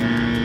Mm-hmm.